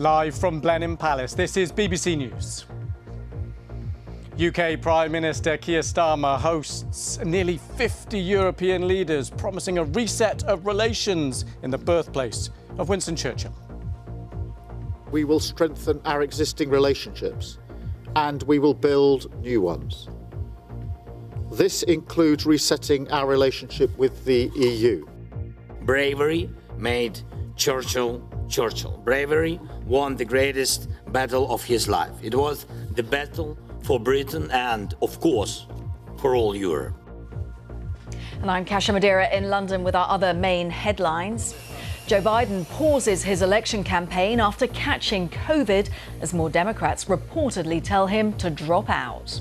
Live from Blenheim Palace, this is BBC News. UK Prime Minister Keir Starmer hosts nearly 50 European leaders promising a reset of relations in the birthplace of Winston Churchill. We will strengthen our existing relationships and we will build new ones. This includes resetting our relationship with the EU. Bravery made Churchill Churchill. Bravery won the greatest battle of his life. It was the battle for Britain and, of course, for all Europe. And I'm Kasia Madera in London with our other main headlines. Joe Biden pauses his election campaign after catching COVID as more Democrats reportedly tell him to drop out.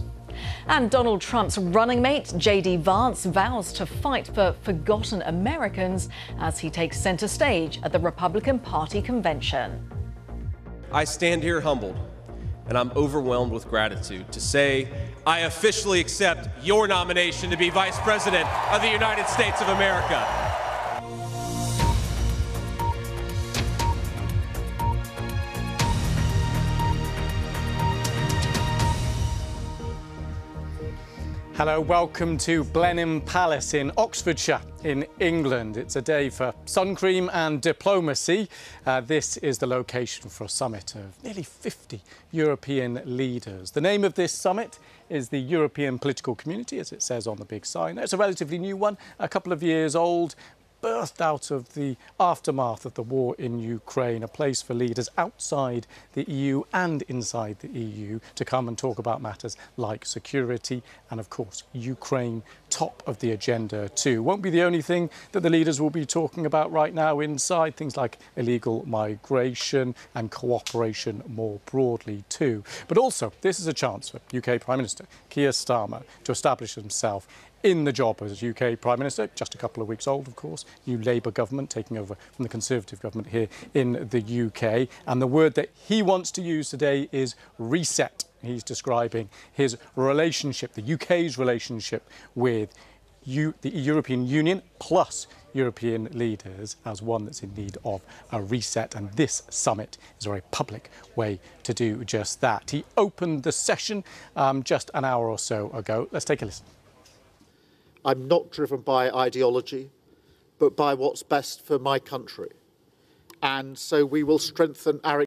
And Donald Trump's running mate, J.D. Vance, vows to fight for forgotten Americans as he takes center stage at the Republican Party convention. I stand here humbled and I'm overwhelmed with gratitude to say I officially accept your nomination to be Vice President of the United States of America. Hello, welcome to Blenheim Palace in Oxfordshire in England. It's a day for sun cream and diplomacy. Uh, this is the location for a summit of nearly 50 European leaders. The name of this summit is the European Political Community, as it says on the big sign. It's a relatively new one, a couple of years old, birthed out of the aftermath of the war in Ukraine, a place for leaders outside the EU and inside the EU to come and talk about matters like security and, of course, Ukraine top of the agenda too. Won't be the only thing that the leaders will be talking about right now inside, things like illegal migration and cooperation more broadly too. But also, this is a chance for UK Prime Minister Keir Starmer to establish himself in the job as UK Prime Minister, just a couple of weeks old, of course, new Labour government taking over from the Conservative government here in the UK. And the word that he wants to use today is reset. He's describing his relationship, the UK's relationship with U the European Union plus European leaders as one that's in need of a reset. And this summit is a very public way to do just that. He opened the session um, just an hour or so ago. Let's take a listen. I'm not driven by ideology, but by what's best for my country. And so we will strengthen our